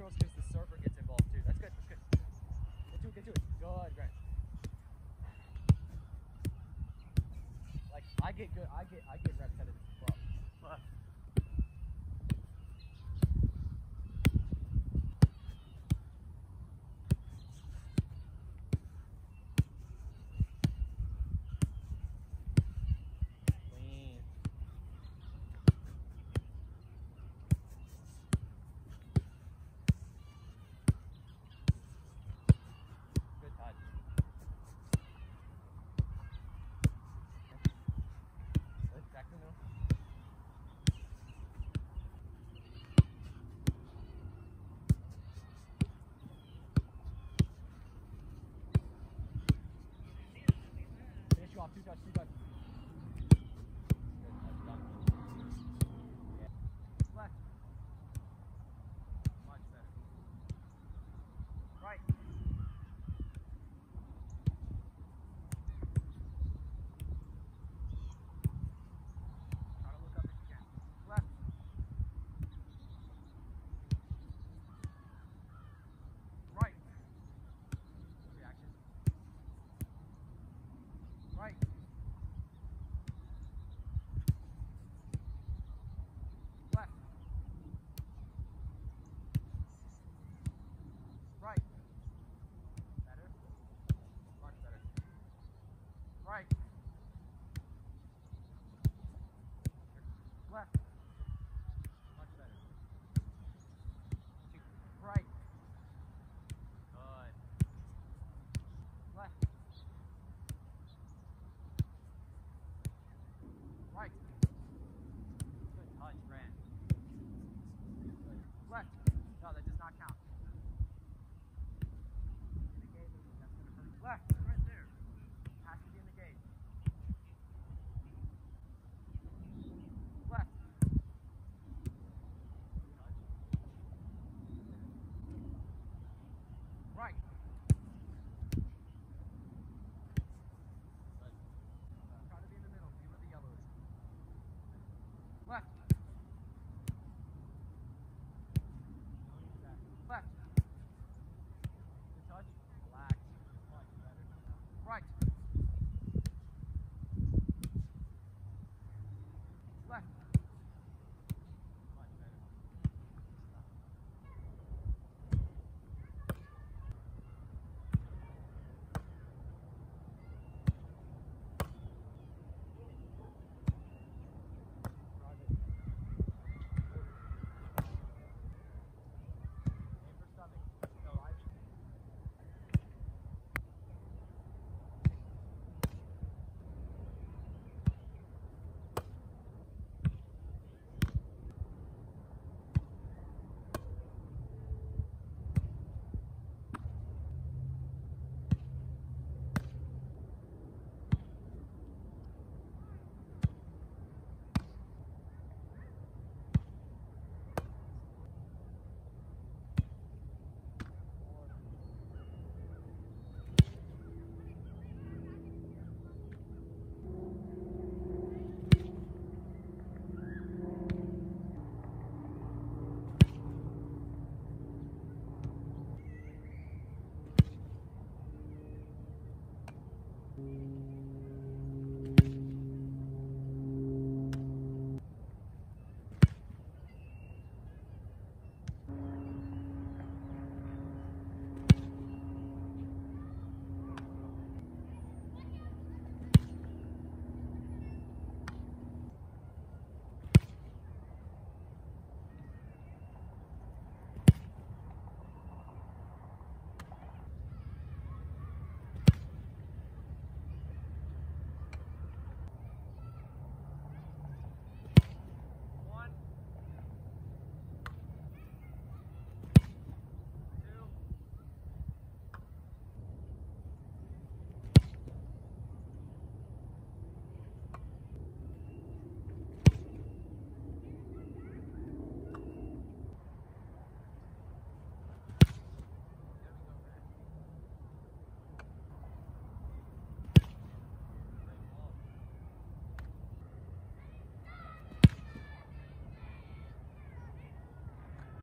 drills because the server gets involved too. That's good. That's good. Get to it. Get to it. Good. Like I get good. I get I get reps as well. Clean. Good touch. Good, back to the middle. Finish you